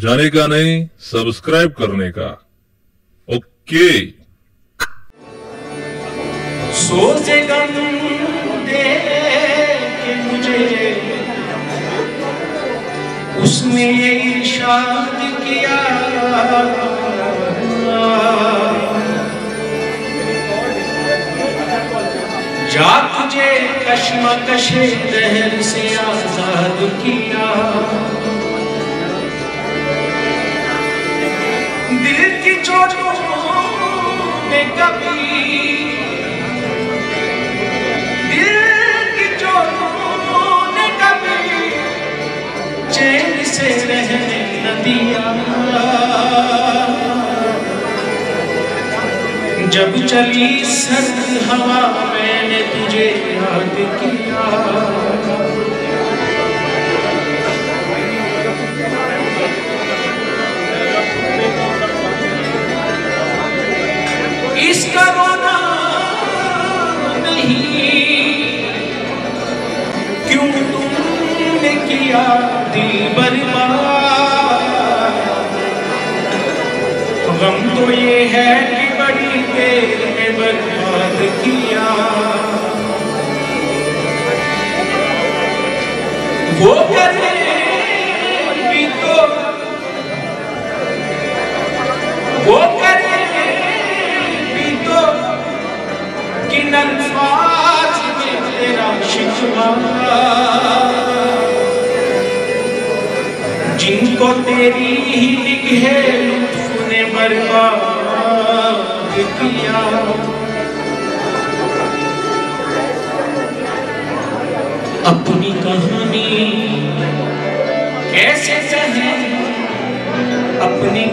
جانے کا نہیں، سبسکرائب کرنے کا۔ اوکے۔ سوچے گا کہ مجھے۔ اس نے یہ ارشاد کیا۔ جا تجھے کشمکش دہن سے آزاد کیا۔ دل کی چوٹوں کبھی دل کی چوٹوں نے کبھی چین سے رہنے نہ دیا۔ جب چلی سرد ہوا میں نے تجھے یاد کیا۔ برباد غم تو یہ ہے کہ بڑی دیر میں برباد کیا۔ وہ کرے بھی تو وہ کرے بھی تو کہ ننفاظ میں تیرا شکمہ۔ کو تیری ہی نگہ لطف نے برباد کیا۔ اپنی کہانی کیسے سہیں اپنی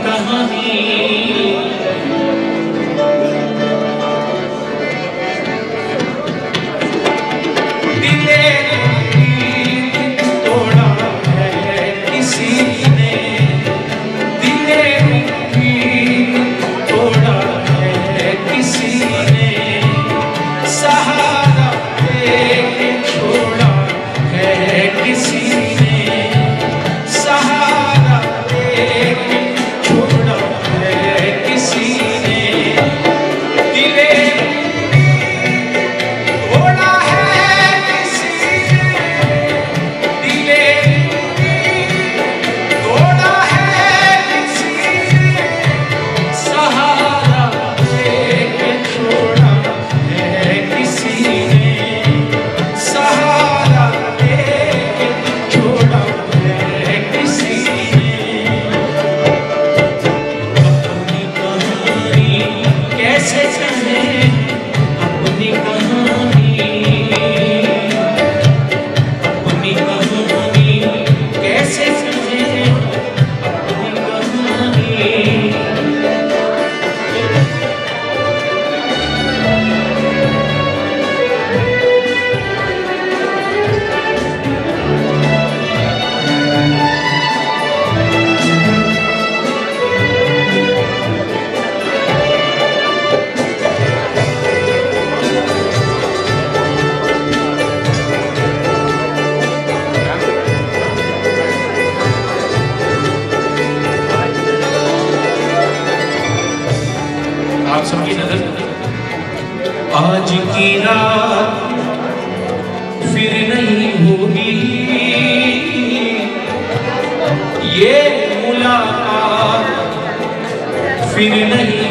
Maybe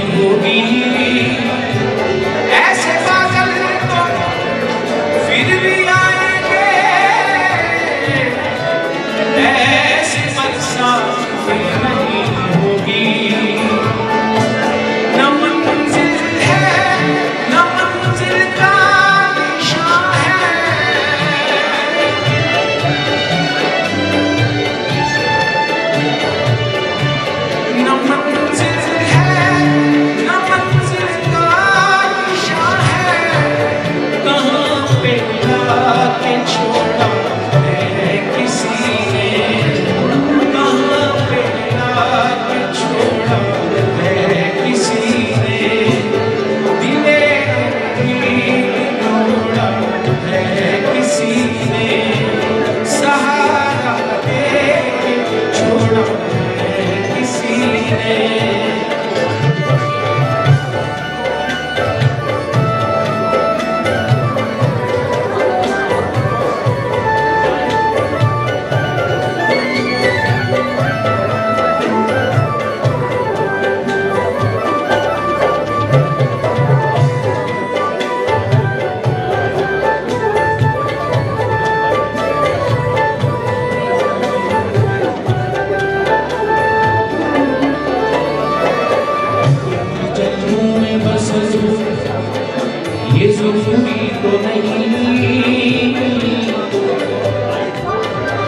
یہ ضروری تو نہیں۔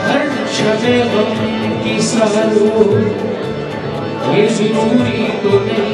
ہر شب غم کی سہر یہ ضروری تو نہیں۔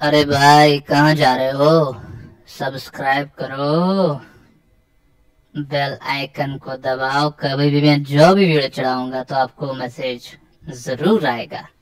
ارے بھائی، کہاں جا رہے ہو؟ سبسکرائب کرو۔ بیل آئیکن کو دباؤ۔ کبھی بھی میں جو بھی ویڈیو چڑھاؤں گا تو آپ کو میسیج ضرور آئے گا۔